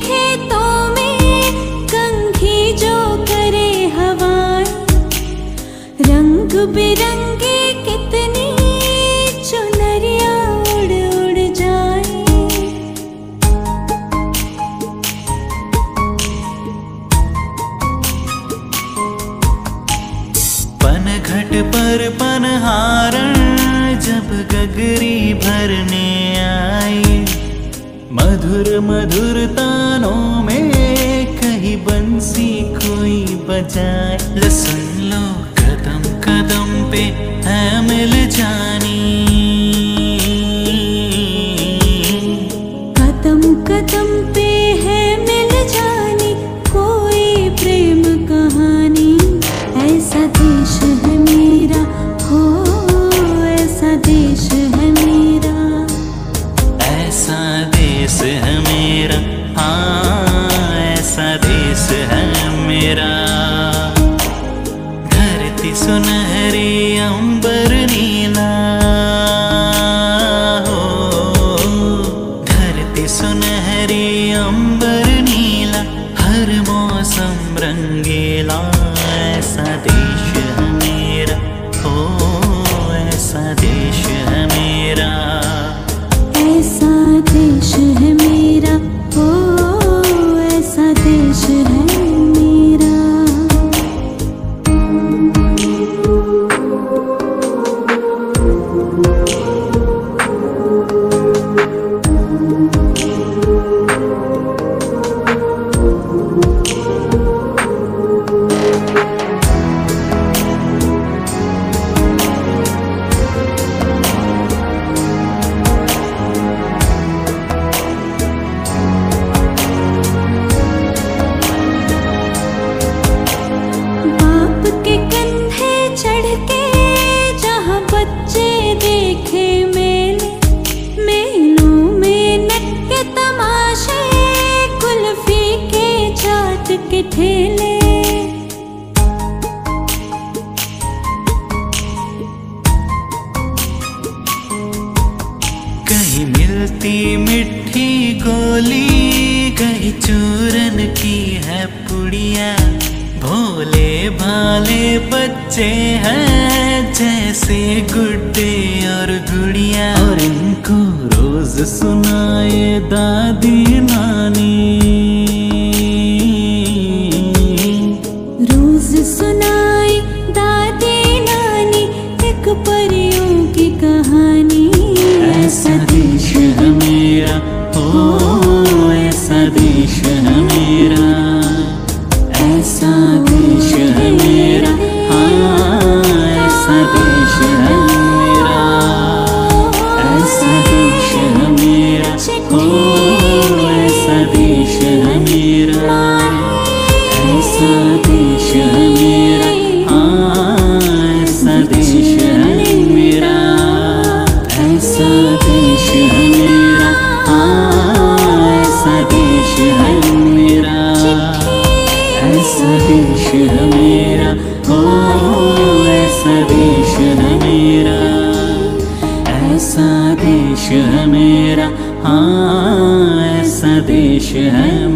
खेतों में कंघी जो करे रंग बिरंगी कितनी चुनरिया उड़ पर पनहारण जब गगरी भरने मधुर मधुर तानों में कहीं बंसी कोई बजाए। ल सुन लो कदम कदम पे है मिल जानी। कदम कदम सुनहरी अंबर नीला। Okay. मिलती मिठी गोली, कहीं चूरन की है पुड़िया। भोले भाले बच्चे हैं, जैसे गुड्डे और गुड़िया। और इनको रोज सुनाए दादी ऐसा देश है मेरा, ऐसा देश है मेरा हाँ ऐसा देश है मेरा, ऐसा देश है मेरा ओ ऐसा देश है मेरा, ऐसा देश है मेरा ओ ऐसा देश है मेरा। ऐसा देश है मेरा हाँ ऐसा देश है